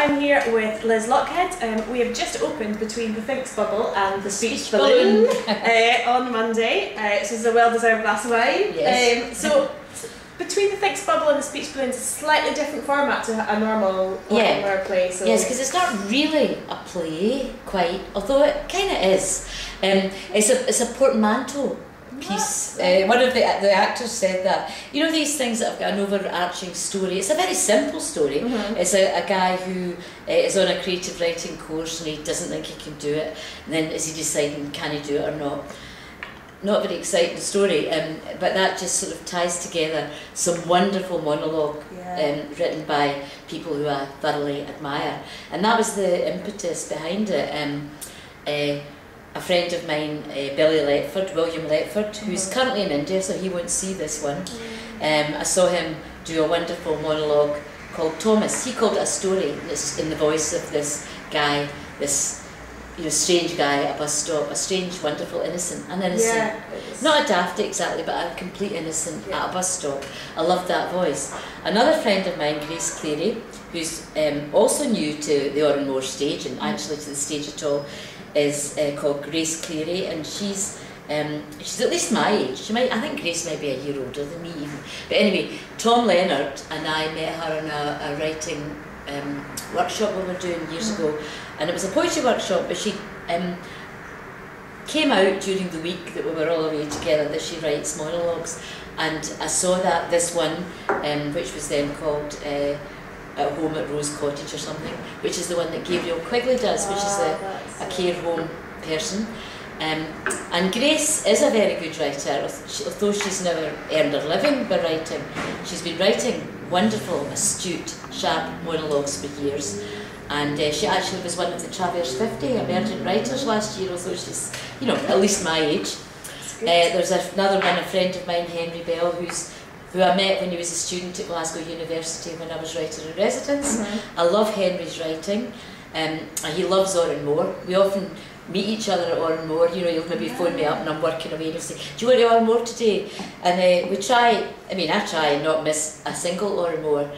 I'm here with Liz Lochhead. Um, we have just opened between the Thinks Bubble and the Speech Balloon uh, on Monday. Uh, this is a well-deserved glass of wine. Yes. Um, so between the Thinks Bubble and the Speech Balloon, it's a slightly different format to a normal yeah. play. So Yes, because it's not really a play, quite, although it kind of is. Um, it's a it's a portmanteau piece. Uh, one of the the actors said that. You know these things that have got an overarching story. It's a very simple story. Mhm. It's a, a guy who uh, is on a creative writing course and he doesn't think he can do it. And then is he deciding can he do it or not? Not a very exciting story, um, but that just sort of ties together some wonderful monologue Yeah. um, written by people who I thoroughly admire. And that was the impetus behind it. Um, uh, a friend of mine, uh, Billy Letford, William Letford, who's Mhm. currently in India, so he won't see this one. Um, I saw him do a wonderful monologue called Thomas. He called it a story, it's in the voice of this guy, this you know strange guy at a bus stop, a strange, wonderful, innocent, an innocent. yeah. Not a daft exactly, but a complete innocent Yeah. at a bus stop. I love that voice. Another friend of mine, Grace Cleary, who's um, also new to the Oran Mor stage and actually to the stage at all, is uh, called Grace Cleary, and she's um, she's at least my age. She might, I think Grace might be a year older than me even. But anyway, Tom Leonard and I met her in a, a writing um, workshop we were doing years ago, and it was a poetry workshop. But she um, came out during the week that we were all away together that she writes monologues, and I saw that this one, um, which was then called. Uh, at home at Rose Cottage or something, which is the one that Gabriel Quigley does, which is a, that's a care home person. Um, and Grace is a very good writer, although she's never earned her living by writing. She's been writing wonderful, astute, sharp monologues for years. And uh, she actually was one of the Traverse 50 emergent writers last year, although she's, you know, at least my age. Uh, there's another one, a friend of mine, Henry Bell, who's who I met when he was a student at Glasgow University when I was writer in residence. Mhm. I love Henry's writing, um, and he loves Oran Mor. We often meet each other at Oran Mor. You know, he'll maybe phone me up and I'm working away and he'll say, Do you want to Oran Mor today? And uh, we try, I mean, I try and not miss a single Oran Mor.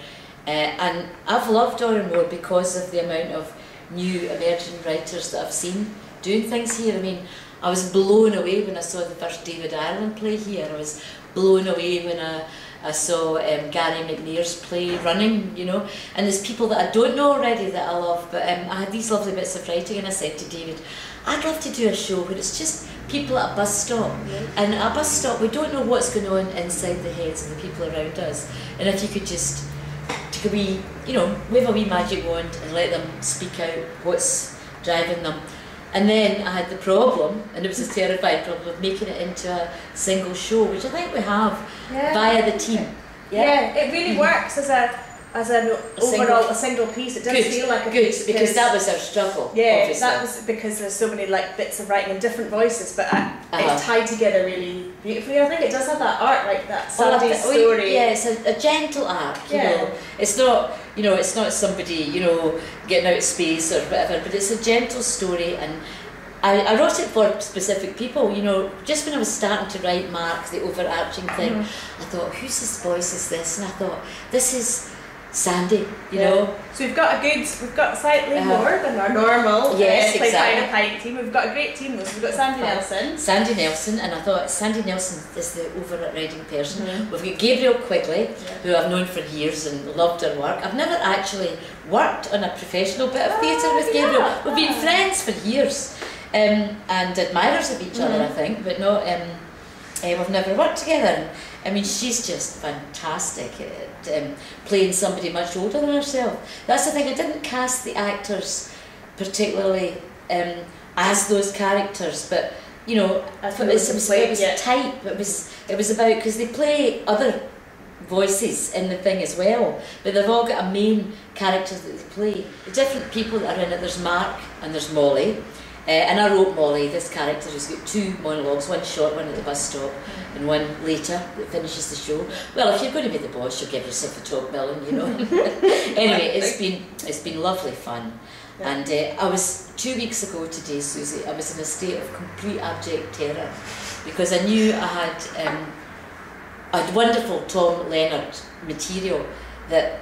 Uh, and I've loved Oran Mor because of the amount of new emerging writers that I've seen doing things here. I mean, I was blown away when I saw the first David Ireland play here. I was blown away when I, I saw um, Gary McNair's play running, you know. And there's people that I don't know already that I love. But um, I had these lovely bits of writing, and I said to David, I'd love to do a show where it's just people at a bus stop. And at a bus stop, we don't know what's going on inside the heads of the people around us. And if you could just take a wee, you know, wave a wee magic wand and let them speak out what's driving them. And then I had the problem, and it was a terrifying problem, of making it into a single show, which I think we have Yeah. via the team. Yeah, it really mm-hmm. works as a as an single- overall a single piece. It does Good, feel like a good, piece because that was our struggle. Yeah, obviously. that was because there's so many like bits of writing and different voices, but uh, Uh-huh. it's tied together really beautifully. I think it does have that art, like that I Sandy story. Yeah, it's a, a gentle arc, you Yeah. know. It's not, you know, it's not somebody, you know, getting out of space or whatever, but it's a gentle story and I, I wrote it for specific people, you know, just when I was starting to write Mark, the overarching thing, Mm-hmm. I thought, whose voice is this? And I thought, this is Sandy, you Yeah. know. So we've got a good, we've got slightly Uh-huh. more than our normal Yes, uh, exactly. Pint team. We've got a great team though. So we've got Sandy Uh-huh. Nelson. Sandy Nelson, and I thought Sandy Nelson is the overriding person. Mhm. We've got Gabriel Quigley, Yeah. who I've known for years and loved her work. I've never actually worked on a professional bit of Ah, theatre with yeah. Gabriel. We've been Ah. friends for years um, and admirers of each other, I think, but not. Um, eh, we've never worked together. I mean, she's just fantastic at um, playing somebody much older than herself. That's the thing. I didn't cast the actors particularly um, as those characters, but you know, it was, it was, it was yeah. type. It was it was about because they play other voices in the thing as well, but they've all got a main character that they play. The different people that are in it. There's Mark and there's Molly. Uh, and I wrote Molly, this character who's got two monologues, one short, one at the bus stop, and one later that finishes the show. Well, if you're going to be the boss, you'll give yourself a talk million, you know. anyway, it's been it's been lovely fun. Yeah. And uh, I was two weeks ago today, Susie. I was in a state of complete abject terror because I knew I had um, a wonderful Tom Leonard material that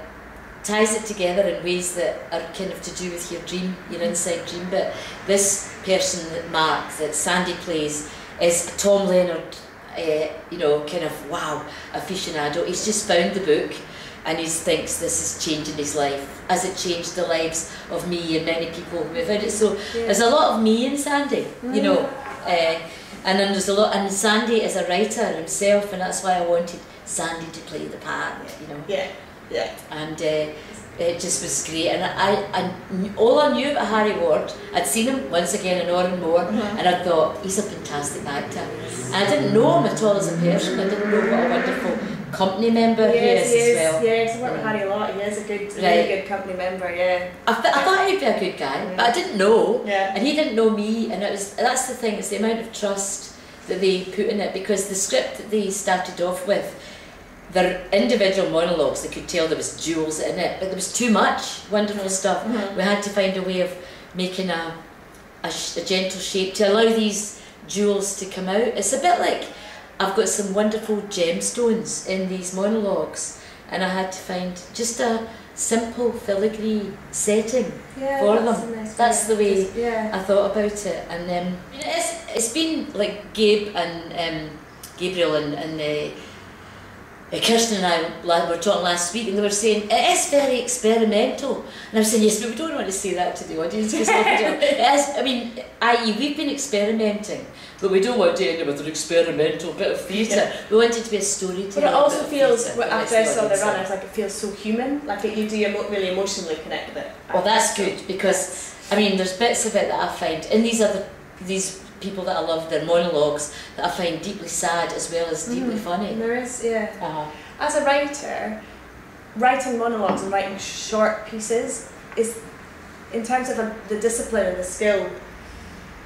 ties it together in ways that are kind of to do with your dream, your inside dream. But this person that Mark, that Sandy plays, is Tom Leonard, uh, you know, kind of wow, aficionado. He's just found the book and he thinks this is changing his life, as it changed the lives of me and many people who have heard it. So yeah. there's a lot of me in Sandy, you know. Uh, and then there's a lot, and Sandy is a writer himself, and that's why I wanted Sandy to play the part, you know. Yeah, yeah. And uh, it just was great. And I, I, all I knew about Harry Ward, I'd seen him once again in Oran Mor, mm-hmm. and I thought he's a fantastic actor. And I didn't know him at all as a person. I didn't know what a wonderful company member yes, he is, as well. Yeah, I've worked with Harry a lot. He is a good, right. really good company member. Yeah. I, th- I thought he'd be a good guy, mm. but I didn't know. Yeah. And he didn't know me, and it was that's the thing. It's the amount of trust that they put in it because the script that they started off with their individual monologues, they could tell there was jewels in it, but there was too much wonderful stuff. Mm-hmm. We had to find a way of making a, a, a, gentle shape to allow these jewels to come out. It's a bit like I've got some wonderful gemstones in these monologues, and I had to find just a simple filigree setting yeah, for them. Nice that's the way yeah. I thought about it, and um, it's it's been like Gabe and um, Gabriel and and. Uh, uh, Eh, Kirsten and I were talking last week and they were saying it is very experimental. And I was saying, yes, but we don't want to say that to the audience because it is, I mean, i.e., we've been experimenting, but we don't want to end up with an experimental bit of theatre. Yeah. We want it to be a storytelling. But it also feels, after I saw the run, I was like, it feels so human, like it, you do emo- really emotionally connect with it. Well, that's good because, I mean, there's bits of it that I find in these other, these people that I love, their monologues that I find deeply sad as well as deeply mm, funny. There is, yeah. Uh-huh. As a writer, writing monologues and writing short pieces is, in terms of a, the discipline and the skill,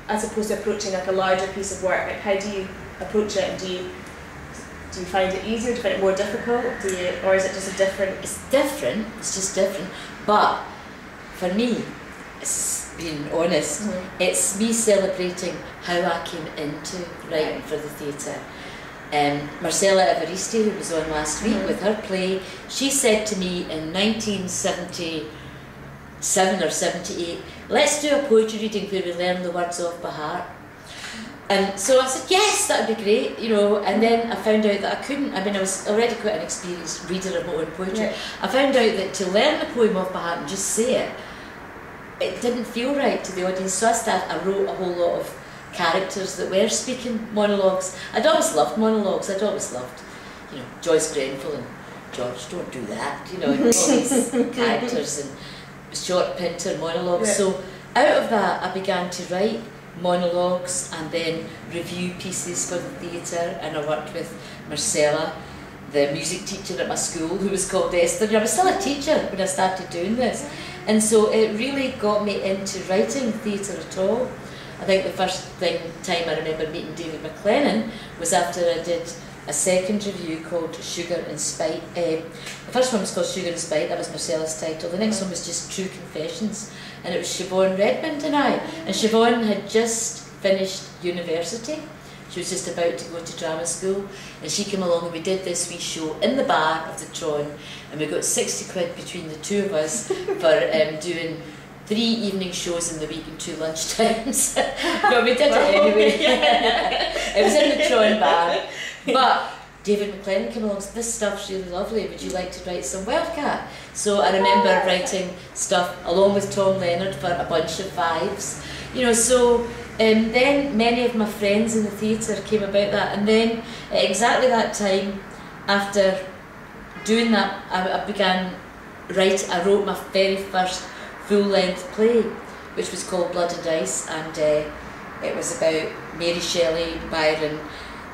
as opposed to approaching like a larger piece of work. Like, how do you approach it? And do you do you find it easier? Do you find it more difficult? Do you, or is it just a different? It's different. It's just different. But for me, it's being honest. Mm-hmm. It's me celebrating how I came into writing for the theatre. Um, Marcella Evaristi, who was on last week mm-hmm. with her play, she said to me in 1977 or 78, let's do a poetry reading where we learn the words off by heart. And so I said, yes, that would be great, you know. And then I found out that I couldn't. I mean, I was already quite an experienced reader of my own poetry. Yeah. I found out that to learn the poem off by heart and just say it, it didn't feel right to the audience. So I started, I wrote a whole lot of characters that were speaking monologues. I'd always loved monologues. I'd always loved, you know, Joyce Grenfell and George, don't do that, you know, all these characters and short Pinter monologues. Yeah. So out of that, I began to write monologues and then revue pieces for the theatre. And I worked with Marcella, the music teacher at my school, who was called Esther. I was still a teacher when I started doing this. And so it really got me into writing theatre at all. I think the first thing time I remember meeting David MacLennan was after I did a second revue called Sugar and Spite. Uh, the first one was called Sugar and Spite, that was Marcella's title. The next one was just True Confessions, and it was Siobhan Redmond and I. And Siobhan had just finished university. She was just about to go to drama school, and she came along and we did this wee show in the bar of the Tron, and we got 60 quid between the two of us for um, doing three evening shows in the week and two lunchtimes. but we did it anyway. it was in the Tron bar. But David MacLennan came along and said, this stuff's really lovely, would you like to write some Wildcat? So I remember writing stuff along with Tom Leonard for a bunch of fives. You know, so um, then many of my friends in the theatre came about that and then at exactly that time, after doing that, I, I began write. I wrote my very first full-length play, which was called Blood and Ice, and uh, it was about Mary Shelley, Byron,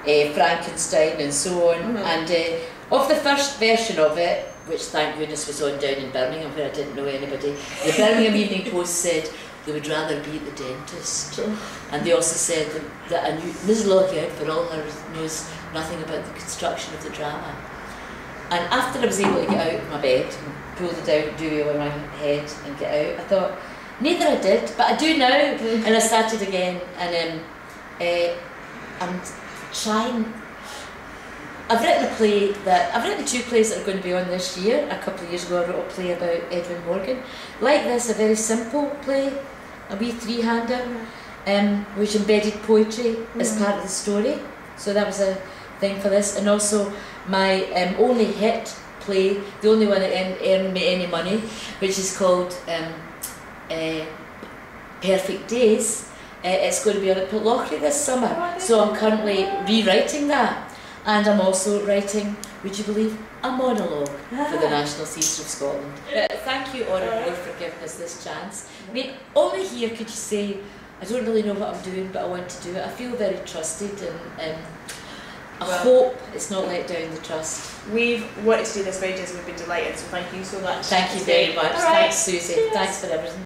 uh, Frankenstein, and so on. Mhm. And uh, of the first version of it, which thank goodness was on down in Birmingham where I didn't know anybody, the Birmingham Evening Post said they would rather be at the dentist. And they also said that, that I knew Ms. Lochhead, for all her knows nothing about the construction of the drama. And after I was able to get out of my bed and pull the down dewy over my head and get out, I thought, neither I did, but I do now. Mm. And I started again, and um, uh, I'm trying. I've written a play that I've written two plays that are going to be on this year. A couple of years ago, I wrote a play about Edwin Morgan. Like this, a very simple play, a wee three-hander, um, which embedded poetry as Mm. part of the story. So that was a thing for this, and also my um, only hit play, the only one that earned, me any money, which is called um, uh, Perfect Days. Uh, it's going to be on at Pitlochry this summer, Oh, so I'm currently rewriting that, and I'm also writing, would you believe, a monologue for the National Theatre of Scotland. Thank you, Moore, for giving us this chance. I mean, only here could you say, I don't really know what I'm doing, but I want to do it. I feel very trusted, and um, I Well- hope it's not let down the trust. We've wanted to do this for ages and we've been delighted, so thank you so much. Thank you very much. Right. Thanks, Susie. Cheers. Thanks for everything.